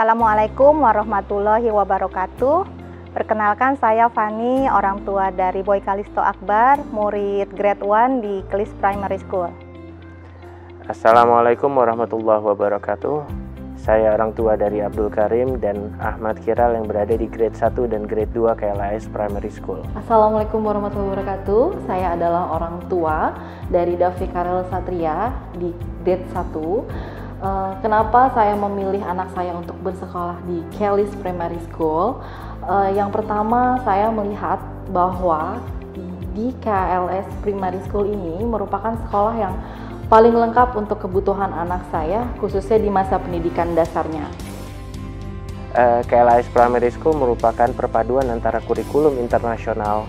Assalamualaikum warahmatullahi wabarakatuh. Perkenalkan saya Fani, orang tua dari Boy Kalisto Akbar, murid grade 1 di Klis Primary School. Assalamualaikum warahmatullahi wabarakatuh. Saya orang tua dari Abdul Karim dan Ahmad Kiral yang berada di grade 1 dan grade 2 KLAS Primary School. Assalamualaikum warahmatullahi wabarakatuh. Saya adalah orang tua dari Davi Karel Satria di grade 1 Uh, kenapa saya memilih anak saya untuk bersekolah di Kelly's Primary School? Uh, yang pertama, saya melihat bahwa di KLS Primary School ini merupakan sekolah yang paling lengkap untuk kebutuhan anak saya, khususnya di masa pendidikan dasarnya. Uh, KLS Primary School merupakan perpaduan antara kurikulum internasional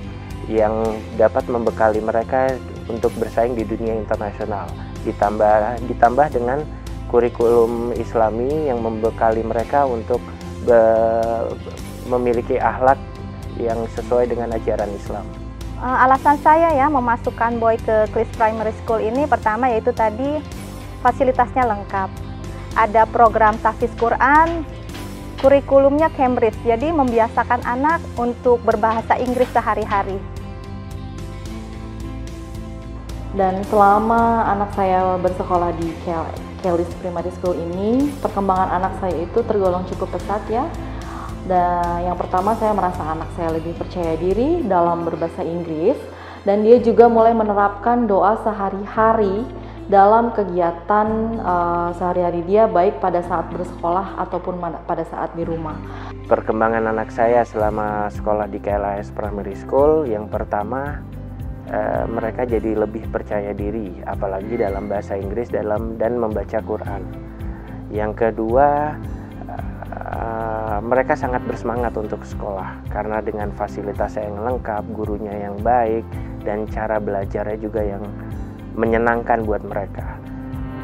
yang dapat membekali mereka untuk bersaing di dunia internasional, ditambah ditambah dengan kurikulum Islami yang membekali mereka untuk be, memiliki akhlak yang sesuai dengan ajaran Islam. Uh, alasan saya ya memasukkan boy ke Klis Primary School ini pertama yaitu tadi fasilitasnya lengkap. Ada program tahfiz Quran, kurikulumnya Cambridge, jadi membiasakan anak untuk berbahasa Inggris sehari-hari. Dan selama anak saya bersekolah di Kelly's Primary School ini, perkembangan anak saya itu tergolong cukup pesat ya. Dan yang pertama saya merasa anak saya lebih percaya diri dalam berbahasa Inggris dan dia juga mulai menerapkan doa sehari-hari dalam kegiatan uh, sehari-hari dia baik pada saat bersekolah ataupun pada saat di rumah. Perkembangan anak saya selama sekolah di KLAS Primary School yang pertama Eh, mereka jadi lebih percaya diri, apalagi dalam bahasa Inggris dalam dan membaca Quran. Yang kedua, uh, mereka sangat bersemangat untuk sekolah karena dengan fasilitas yang lengkap, gurunya yang baik, dan cara belajarnya juga yang menyenangkan buat mereka.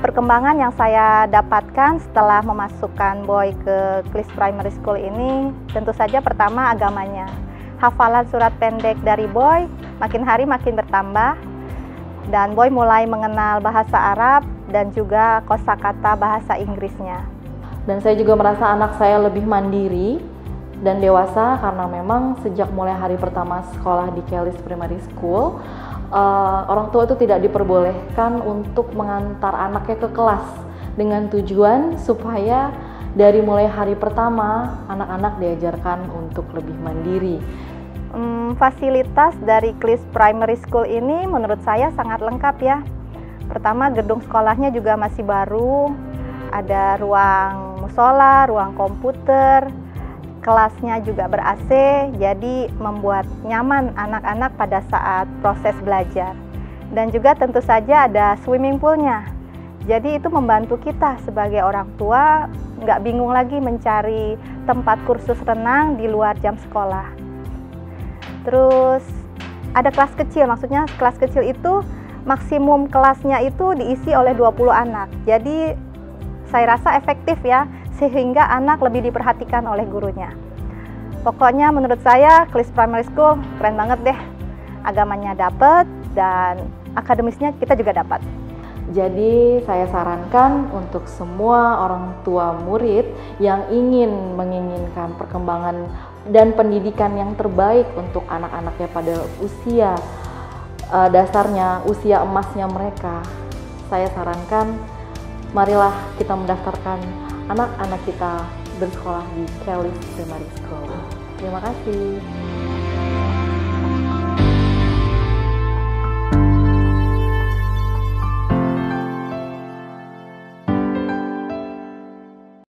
Perkembangan yang saya dapatkan setelah memasukkan Boy ke Klis Primary School ini tentu saja pertama agamanya hafalan surat pendek dari Boy makin hari makin bertambah dan Boy mulai mengenal bahasa Arab dan juga kosakata bahasa Inggrisnya. Dan saya juga merasa anak saya lebih mandiri dan dewasa karena memang sejak mulai hari pertama sekolah di Kelly's Primary School, uh, orang tua itu tidak diperbolehkan untuk mengantar anaknya ke kelas dengan tujuan supaya dari mulai hari pertama anak-anak diajarkan untuk lebih mandiri. Hmm, fasilitas dari Klis Primary School ini menurut saya sangat lengkap ya. Pertama gedung sekolahnya juga masih baru, ada ruang musola, ruang komputer, kelasnya juga ber AC, jadi membuat nyaman anak-anak pada saat proses belajar. Dan juga tentu saja ada swimming poolnya. Jadi itu membantu kita sebagai orang tua nggak bingung lagi mencari tempat kursus renang di luar jam sekolah. Terus ada kelas kecil, maksudnya kelas kecil itu maksimum kelasnya itu diisi oleh 20 anak. Jadi saya rasa efektif ya, sehingga anak lebih diperhatikan oleh gurunya. Pokoknya menurut saya Klis Primary School keren banget deh. Agamanya dapat dan akademisnya kita juga dapat. Jadi saya sarankan untuk semua orang tua murid yang ingin menginginkan perkembangan dan pendidikan yang terbaik untuk anak-anaknya pada usia uh, dasarnya, usia emasnya mereka. Saya sarankan marilah kita mendaftarkan anak-anak kita bersekolah di Kelly Primary School. Terima kasih.